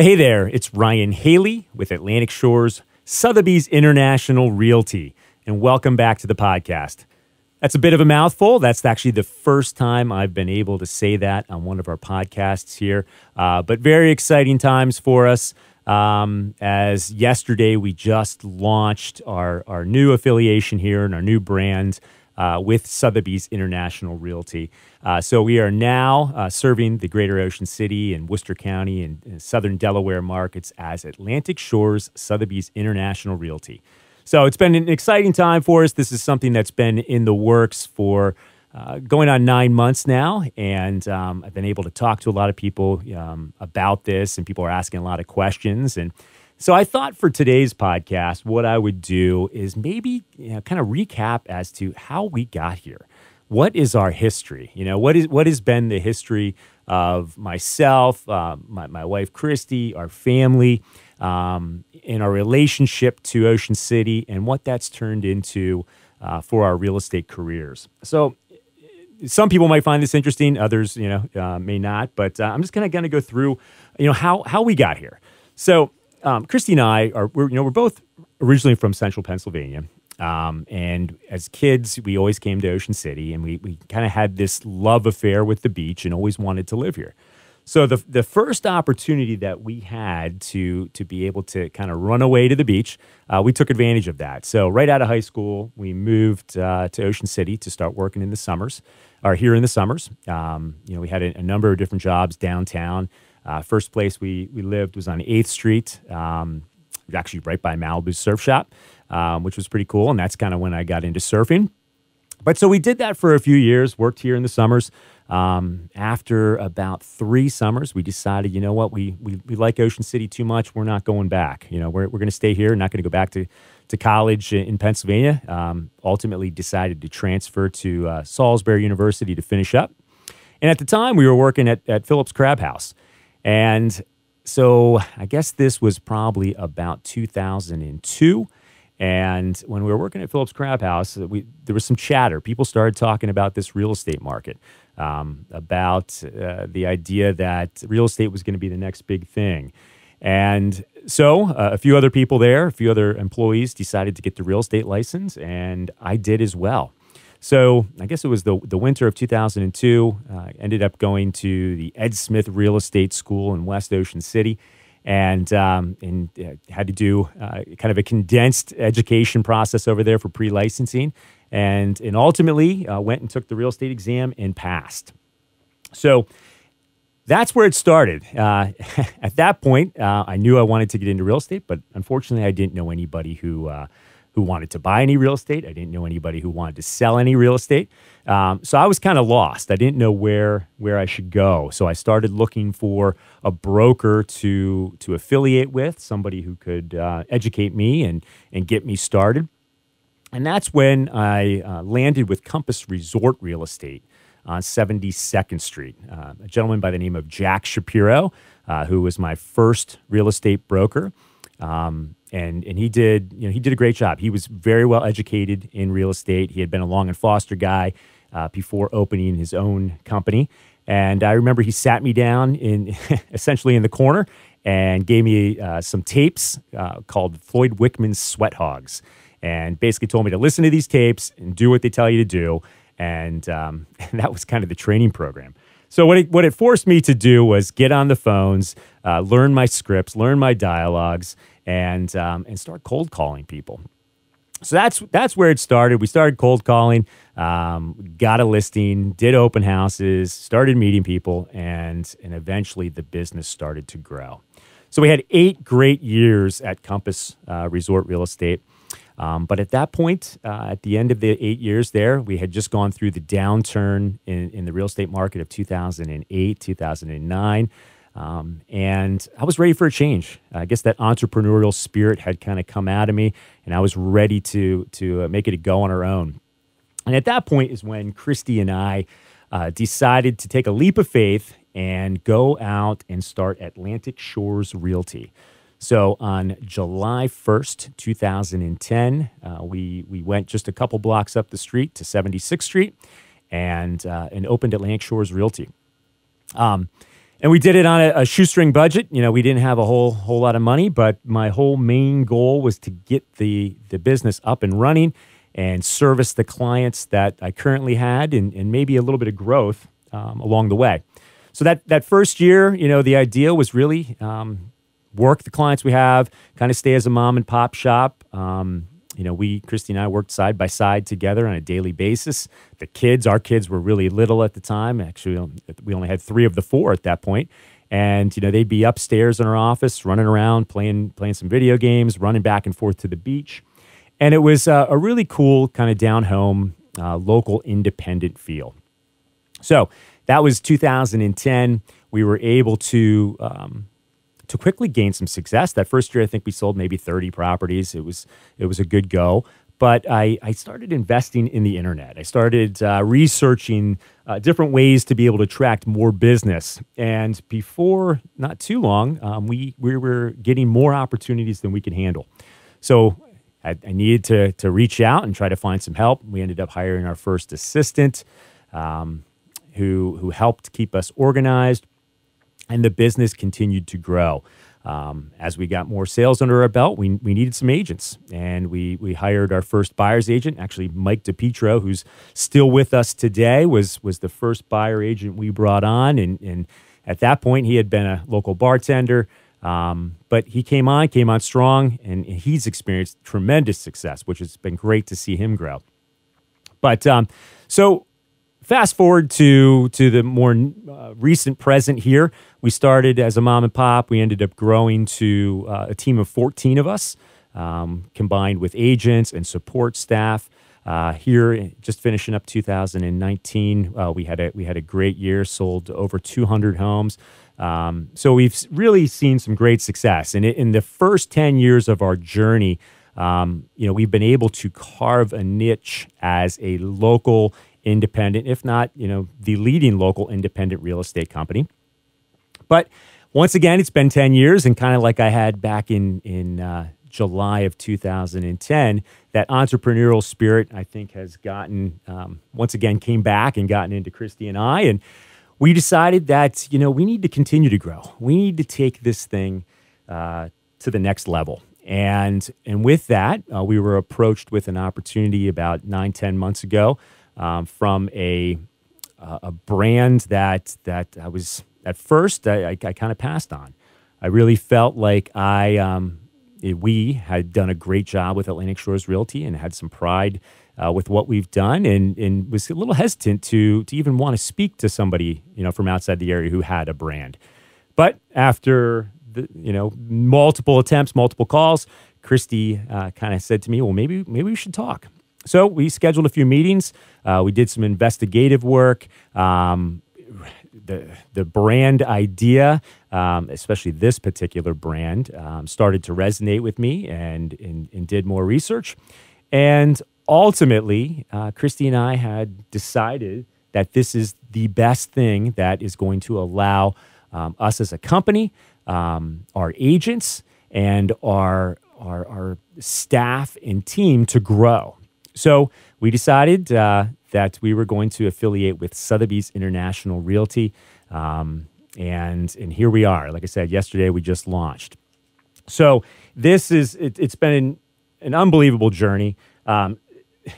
Hey there, it's Ryan Haley with Atlantic Shores Sotheby's International Realty, and welcome back to the podcast. That's a bit of a mouthful. That's actually the first time I've been able to say that on one of our podcasts here, uh, but very exciting times for us. Um, as yesterday, we just launched our, our new affiliation here and our new brand uh, with Sotheby's International Realty. Uh, so we are now uh, serving the greater Ocean City and Worcester County and, and, southern Delaware markets as Atlantic Shores Sotheby's International Realty. So it's been an exciting time for us. This is something that's been in the works for uh, going on nine months now, and um, I've been able to talk to a lot of people um, about this, and people are asking a lot of questions. And so I thought for today's podcast, what I would do is maybe you know, kind of recap as to how we got here. What is our history? You know, what is what has been the history of myself, uh, my, my wife Christy, our family, um, in our relationship to Ocean City, and what that's turned into uh, for our real estate careers. So some people might find this interesting, others, you know, uh, may not. But uh, I'm just kind of going to go through, you know, how how we got here. So um, Christy and I are, we're, you know, we're both originally from Central Pennsylvania. Um, and as kids, we always came to Ocean City, and we we kind of had this love affair with the beach, and always wanted to live here. So the the first opportunity that we had to to be able to kind of run away to the beach, uh, we took advantage of that. So right out of high school, we moved uh, to Ocean City to start working in the summers, or here in the summers. Um, you know, we had a, a number of different jobs downtown. Uh, first place we, we lived was on 8th Street, um, actually right by Malibu Surf Shop, um, which was pretty cool. And that's kind of when I got into surfing. But so we did that for a few years, worked here in the summers. Um, after about three summers, we decided, you know what, we, we, we like Ocean City too much. We're not going back. You know, we're, we're going to stay here, not going to go back to, to college in Pennsylvania. Um, ultimately decided to transfer to uh, Salisbury University to finish up. And at the time, we were working at, at Phillips Crab House. And so I guess this was probably about 2002. And when we were working at Phillips Crab House, we, there was some chatter. People started talking about this real estate market, um, about uh, the idea that real estate was going to be the next big thing. And so uh, a few other people there, a few other employees decided to get the real estate license, and I did as well. So I guess it was the, the winter of 2002. Uh, ended up going to the Ed Smith Real Estate School in West Ocean City and, um, and uh, had to do uh, kind of a condensed education process over there for pre licensing. And, and ultimately uh, went and took the real estate exam and passed. So that's where it started. Uh, at that point, uh, I knew I wanted to get into real estate, but unfortunately, I didn't know anybody who who wanted to buy any real estate. I didn't know anybody who wanted to sell any real estate. Um, so I was kind of lost. I didn't know where where I should go. So I started looking for a broker to to affiliate with, somebody who could uh, educate me and and get me started. And that's when I uh, landed with Compass Resort Real Estate on 72nd Street. Uh, a gentleman by the name of Jack Shapiro, uh, who was my first real estate broker. Um, and and he did you know he did a great job. He was very well educated in real estate. He had been a Long and Foster guy uh, before opening his own company. And I remember he sat me down in essentially in the corner and gave me uh, some tapes uh, called Floyd Wickman's Sweat Hogs, and basically told me to listen to these tapes and do what they tell you to do. And, um, and that was kind of the training program. So what it, what it forced me to do was get on the phones, uh, learn my scripts, learn my dialogues, and um, and start cold calling people. So that's that's where it started. We started cold calling, um, got a listing, did open houses, started meeting people, and and eventually the business started to grow. So we had eight great years at Compass uh, Resort Real Estate. Um, but at that point, uh, at the end of the eight years there, we had just gone through the downturn in, in the real estate market of 2008, 2009. Um, and I was ready for a change. I guess that entrepreneurial spirit had kind of come out of me, and I was ready to, to uh, make it a go on our own. And at that point is when Christy and I uh, decided to take a leap of faith and go out and start Atlantic Shores Realty. So on July 1st, 2010, uh, we, we went just a couple blocks up the street to 76th Street and, uh, and opened Atlantic Shores Realty. Um, and we did it on a, a, shoestring budget. You know, we didn't have a whole whole lot of money, but my whole main goal was to get the the business up and running and service the clients that I currently had, and, and maybe a little bit of growth um, along the way. So that that first year, you know, the idea was really um, work the clients we have, kind of stay as a mom and pop shop. Um, you know, we, Christy and I worked side by side together on a daily basis. The kids, our kids were really little at the time. Actually, we only had three of the four at that point. And, you know, they'd be upstairs in our office, running around, playing, playing some video games, running back and forth to the beach. And it was uh, a really cool kind of down home, uh, local independent feel. So that was 2010. We were able to um, to quickly gain some success. That first year, I think we sold maybe 30 properties. It was it was a good go. But I, I started investing in the internet. I started uh, researching uh, different ways to be able to attract more business. And before not too long, um, we, we were getting more opportunities than we could handle. So I, I, needed to, to reach out and try to find some help. We ended up hiring our first assistant um, who, who helped keep us organized and the business continued to grow. Um, as we got more sales under our belt, we, we needed some agents, and we we hired our first buyer's agent. Actually, Mike DePietro, who's still with us today, was was the first buyer agent we brought on, and and at that point he had been a local bartender. Um, but he came on, came on strong, and he's experienced tremendous success, which has been great to see him grow. But um, so fast forward to to the more uh, recent present here. We started as a mom and pop. We ended up growing to uh, a team of 14 of us, um, combined with agents and support staff. Uh, here, just finishing up 2019, uh, we had a we had a great year. Sold over 200 homes. Um, so we've really seen some great success. And in the first 10 years of our journey, um, you know, we've been able to carve a niche as a local independent, if not, you know, the leading local independent real estate company. But once again, it's been 10 years, and kind of like I had back in, in uh, July of 2010, that entrepreneurial spirit, I think, has gotten, um, once again, came back and gotten into Christy and I. And we decided that, you know, we need to continue to grow. We need to take this thing uh, to the next level. And, and with that, uh, we were approached with an opportunity about nine, 10 months ago um, from a uh, a brand that that I was at first I, I, I kind of passed on. I really felt like I um, it, we had done a great job with Atlantic Shores Realty and had some pride uh, with what we've done, and and was a little hesitant to to even want to speak to somebody you know from outside the area who had a brand. But after the, you know multiple attempts, multiple calls, Christy uh, kind of said to me, "Well, maybe maybe we should talk." So we scheduled a few meetings. Uh, we did some investigative work. Um, the the brand idea, um, especially this particular brand, um, started to resonate with me, and, and, and did more research. And ultimately, uh, Christy and I had decided that this is the best thing that is going to allow um, us as a company, um, our agents, and our, our our staff and team to grow. So we decided uh, that we were going to affiliate with Sotheby's International Realty. Um, and, and here we are. Like I said, yesterday we just launched. So this is, it, has been an, an, unbelievable journey. Um,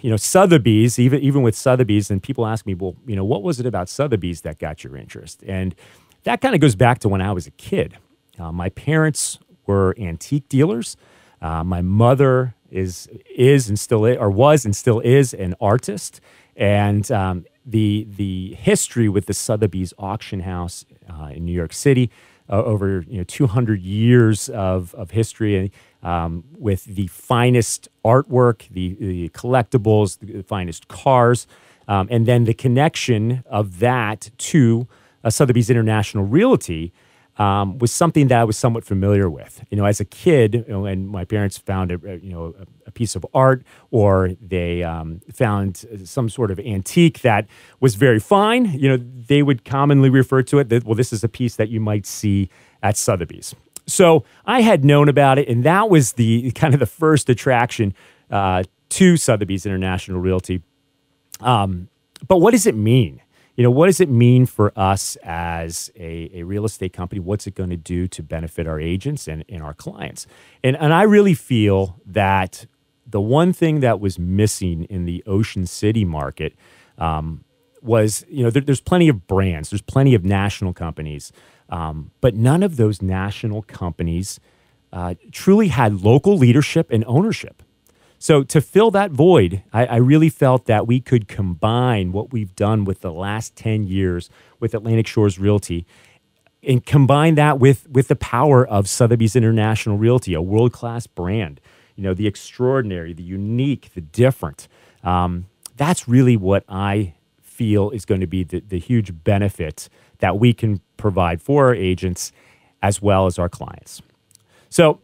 you know, Sotheby's, even, even with Sotheby's, and people ask me, well, you know, what was it about Sotheby's that got your interest? And that kind of goes back to when I was a kid. Uh, my parents were antique dealers. Uh, my mother is is and still is, or was and still is an artist, and um, the the history with the Sotheby's auction house uh, in New York City uh, over you know 200 years of of history um, with the finest artwork, the, the collectibles, the finest cars, um, and then the connection of that to uh, Sotheby's International Realty um, was something that I was somewhat familiar with. You know, as a kid, you know, and my parents found a, you know a, a piece of art, or they um, found some sort of antique that was very fine. You know, they would commonly refer to it that well, this is a piece that you might see at Sotheby's. So I had known about it, and that was the kind of the first attraction uh, to Sotheby's International Realty. Um, but what does it mean? You know, what does it mean for us as a, a real estate company? What's it going to do to benefit our agents and, and our clients? And, and I really feel that the one thing that was missing in the Ocean City market um, was, you know, there, there's plenty of brands, there's plenty of national companies, um, but none of those national companies uh, truly had local leadership and ownership. So to fill that void, I, I, really felt that we could combine what we've done with the last 10 years with Atlantic Shores Realty and combine that with, with the power of Sotheby's International Realty, a world-class brand. You know, the extraordinary, the unique, the different. Um, that's really what I feel is going to be the, the huge benefit that we can provide for our agents as well as our clients. So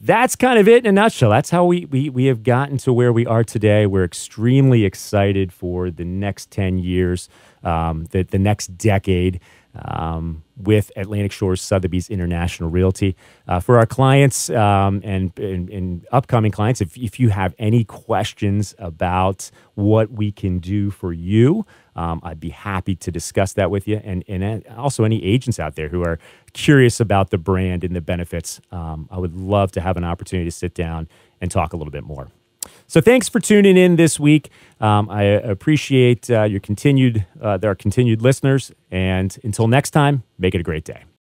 that's kind of it in a nutshell. That's how we, we, we have gotten to where we are today. We're extremely excited for the next 10 years, um, the, the next decade um, with Atlantic Shores Sotheby's International Realty. Uh, for our clients um, and, and, and, upcoming clients, if, if you have any questions about what we can do for you, um, I'd be happy to discuss that with you. And, and also, any agents out there who are curious about the brand and the benefits, um, I would love to have an opportunity to sit down and talk a little bit more. So thanks for tuning in this week. Um, I appreciate uh, your continued, uh, our continued listeners. And until next time, make it a great day.